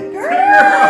the girl.